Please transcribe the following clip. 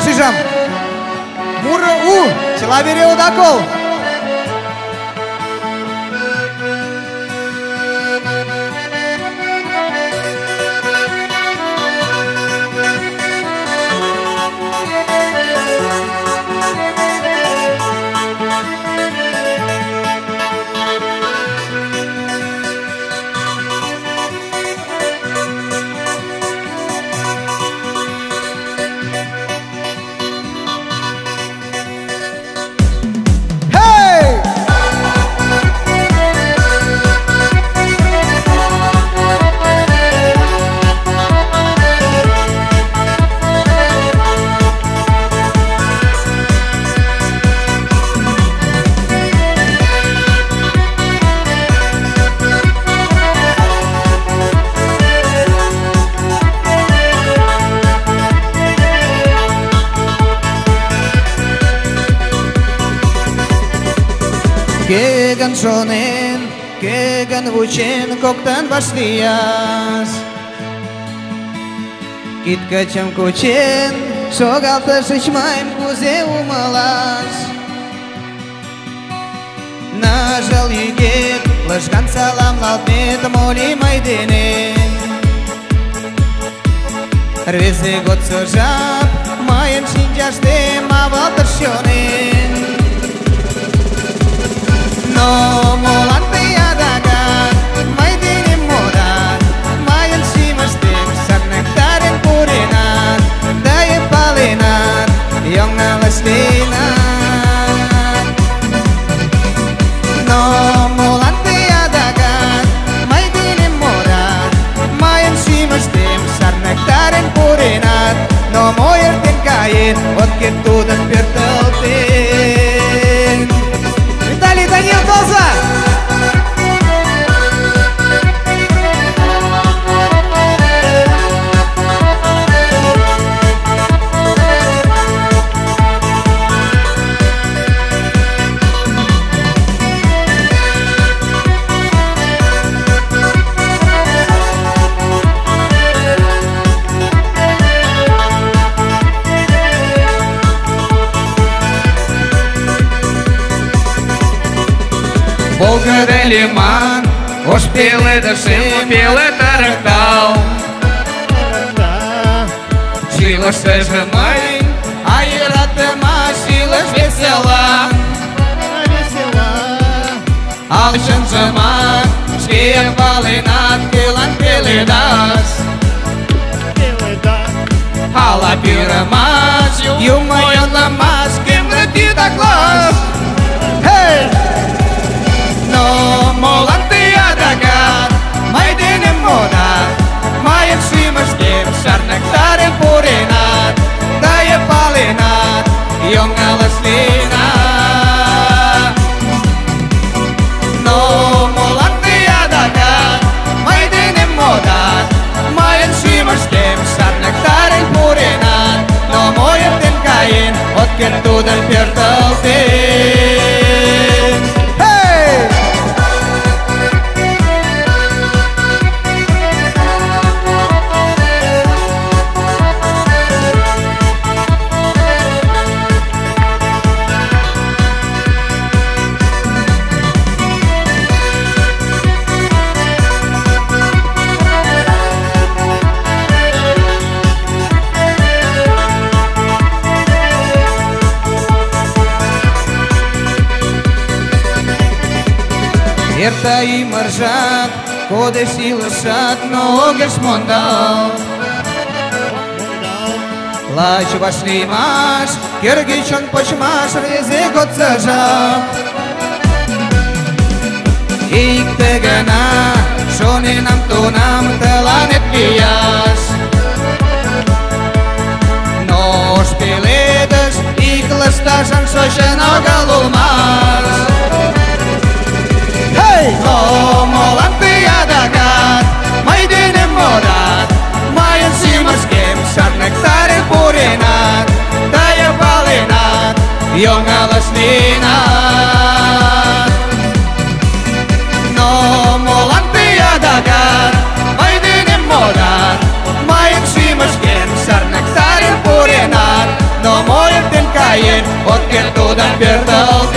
шижам. Муры у, чыла бере удакол. Кеган шонен, кеган вучен, коктан вашлияс. Киткачым кучен, шогалтыш ичмайм кузе умылаш. Нажал йӱкет, лыжган саламлалтмет моли мый денем. Рвезе годсо жап, мыйын шинчаштем авалтыш чонем. Oh Болгар лиман Ош белый дышил, белый тарахтал Сила ты же май Айра ты ма, сила весела. Алшын жыма Шкея балына, кылан белый дас. Ала пирамаз, юмайонамаз, кем ты доклад young Alice Lee. iertai marjat, kodes ilășat, nogeș mondau. Laci vașlimaș, kergichon pășmaș, reze goțăja. Ik te gana, șoninam tunam, tălane jongalas viinas. No molan piadakaan, maidinen modan, main siimasken sarnak saren purenan, no mojen ten kajen, otken tuudan vertaus.